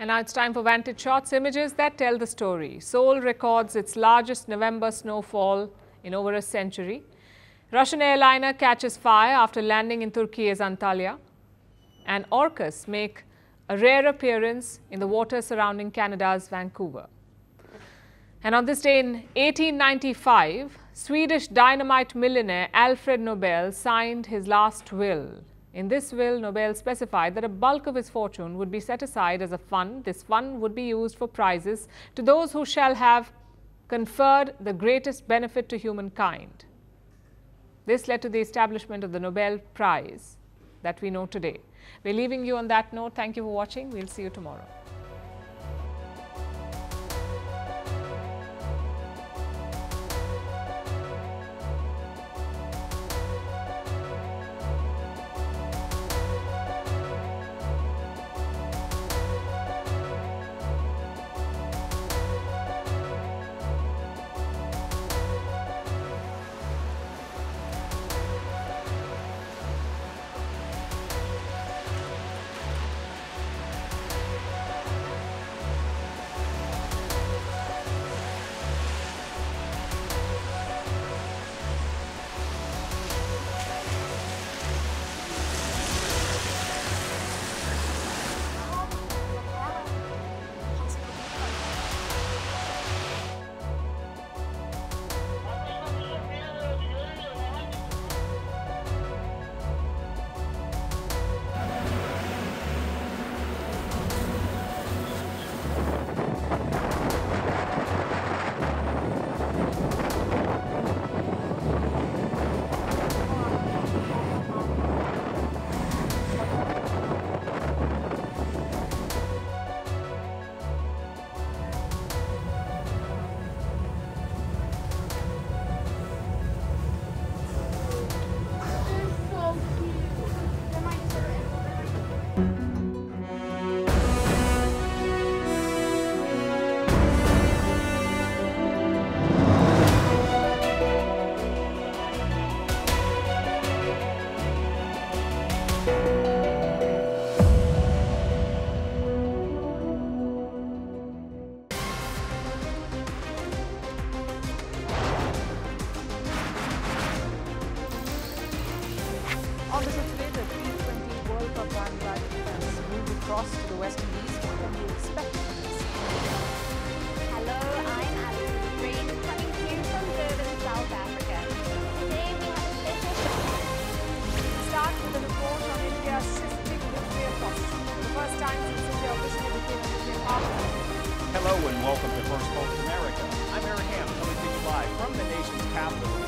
And now it's time for Vantage Shots, images that tell the story. Seoul records its largest November snowfall in over a century. Russian airliner catches fire after landing in Turkey's Antalya. And orcas make a rare appearance in the water surrounding Canada's Vancouver. And on this day in 1895, Swedish dynamite millionaire Alfred Nobel signed his last will. In this will, Nobel specified that a bulk of his fortune would be set aside as a fund. This fund would be used for prizes to those who shall have conferred the greatest benefit to humankind. This led to the establishment of the Nobel Prize that we know today. We're leaving you on that note. Thank you for watching. We'll see you tomorrow. The show today, the T20 World Cup bandwagon has moved across to the West Indies. What can you expect from? Hello, I'm Alison Green, coming to you from Durban, South Africa. Today we have a special show. Start with a report on India's shifting nuclear posture. The first time since India officially became a nuclear power. Hello and welcome to First Post America. I'm Eric Ham coming to you live from the nation's capital,